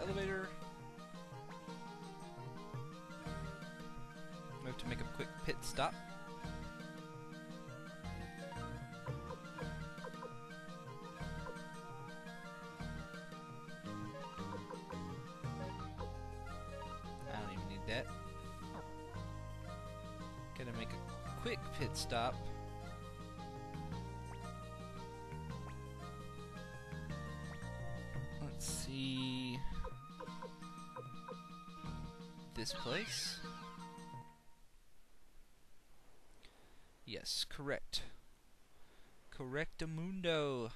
elevator. Have to make a quick pit stop. I don't even need that. Gotta make a quick pit stop. This place? Yes, correct. Correctamundo.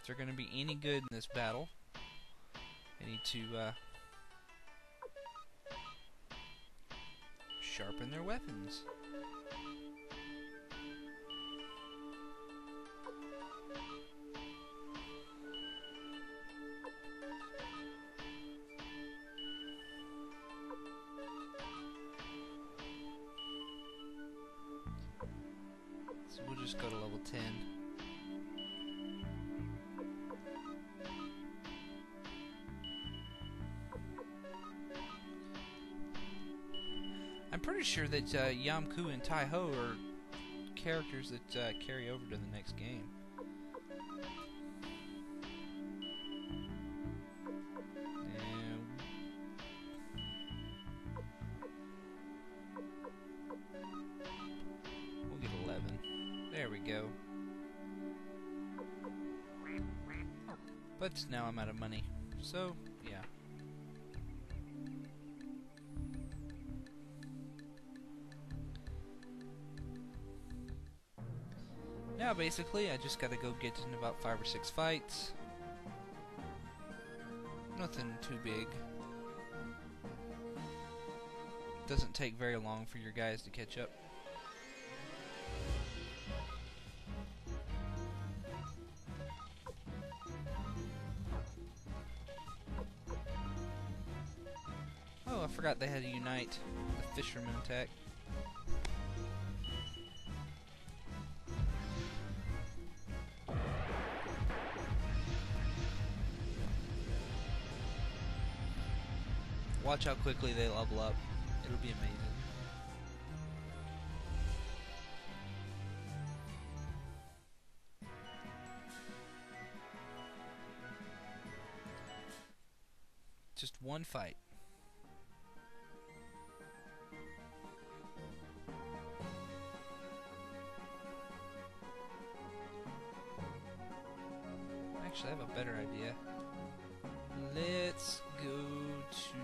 If they're going to be any good in this battle, I need to uh, sharpen their weapons. So we'll just go to level 10. I'm pretty sure that uh, Yam Koo and Tai Ho are characters that uh, carry over to the next game. But now I'm out of money. So, yeah. Now basically I just gotta go get in about five or six fights. Nothing too big. Doesn't take very long for your guys to catch up. Forgot they had to unite the fisherman attack. Watch how quickly they level up. It'll be amazing. Just one fight. Better idea. Let's go to.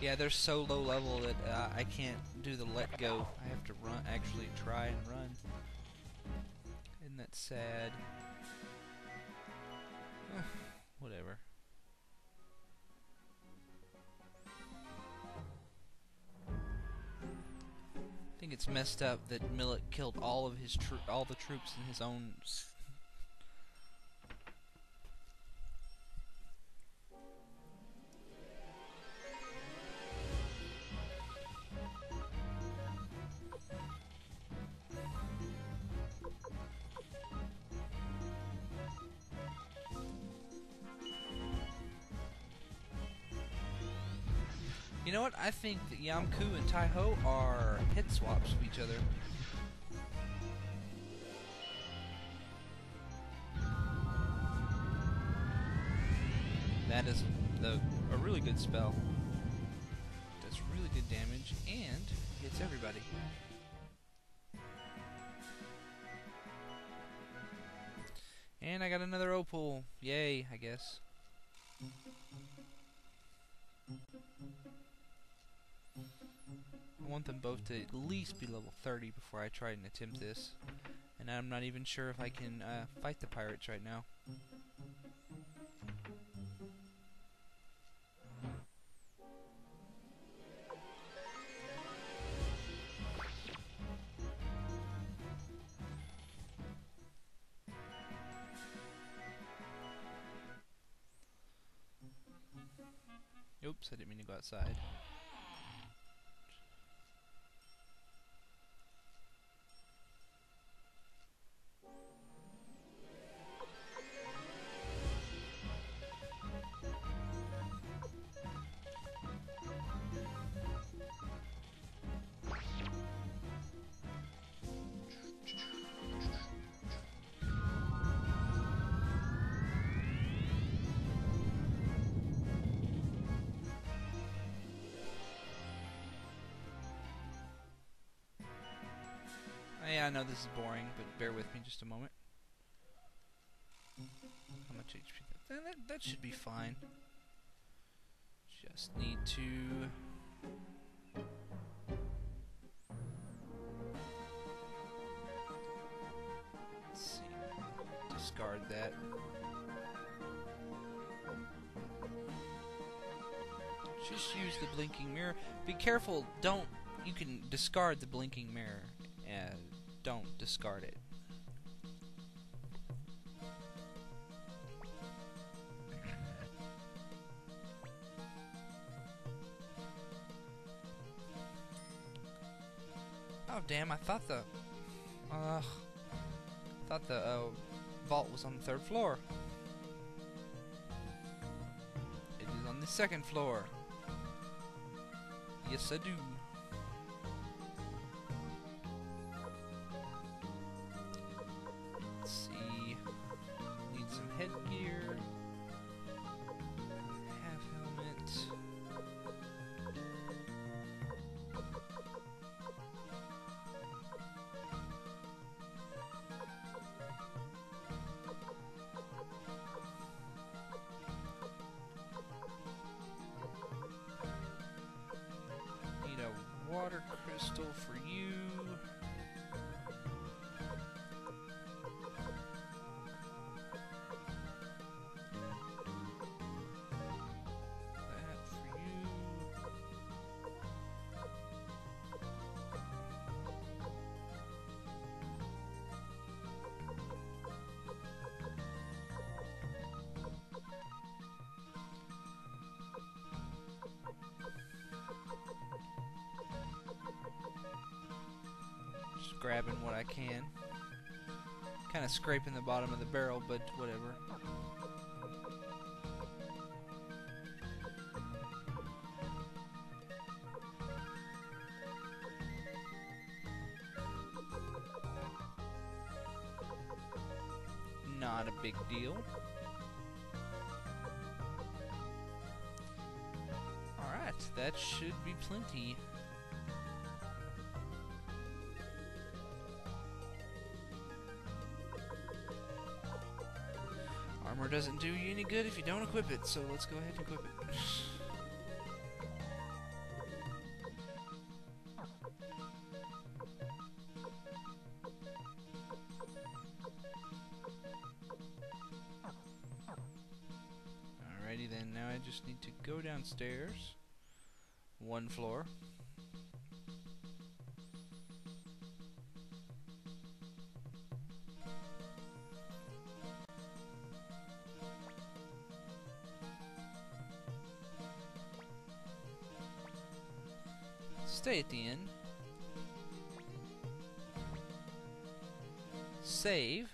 Yeah, they're so low level that uh, I can't do the let go. I have to run, actually try and run. Isn't that sad? Whatever. Think it's messed up that Millet killed all of his all the troops in his own. You know what? I think Yam Koo and Tai Ho are hit swaps of each other. That is the a really good spell. Does really good damage and hits everybody. And I got another opal. Yay, I guess. want them both to at least be level 30 before I try and attempt this. And I'm not even sure if I can uh, fight the pirates right now. Oops, I didn't mean to go outside. I know this is boring, but bear with me just a moment. How much HP? That, that, that should be fine. Just need to... Let's see. Discard that. Just use the blinking mirror. Be careful, don't... You can discard the blinking mirror. Don't discard it. Oh damn! I thought the, uh, thought the uh, vault was on the third floor. It is on the second floor. Yes, I do. Crystal for you. Grabbing what I can. Kind of scraping the bottom of the barrel, but whatever. Not a big deal. Alright, that should be plenty. Armor doesn't do you any good if you don't equip it, so let's go ahead and equip it. Alrighty then, now I just need to go downstairs. One floor. Stay at the end. Save.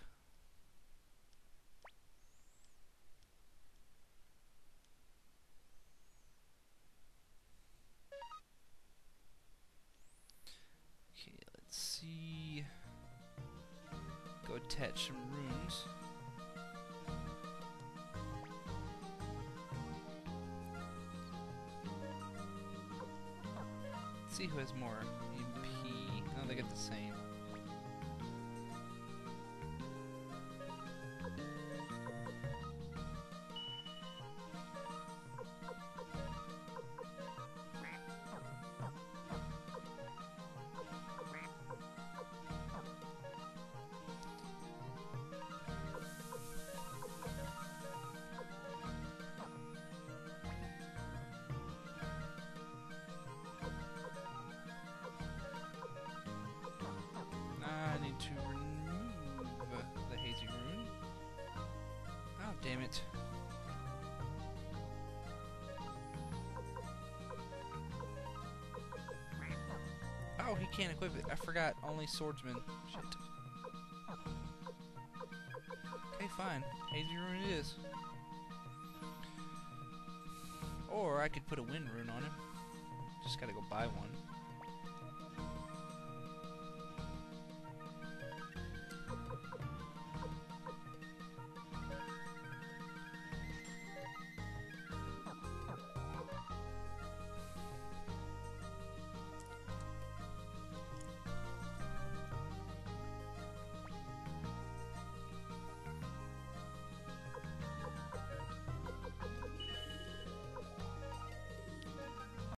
Okay, let's see. Go attach some runes. See who has more MP. Oh, they get the same. it. Oh, he can't equip it. I forgot. Only swordsman. Shit. Okay, fine. Hazy Rune it is. Or I could put a wind rune on him. Just gotta go buy one.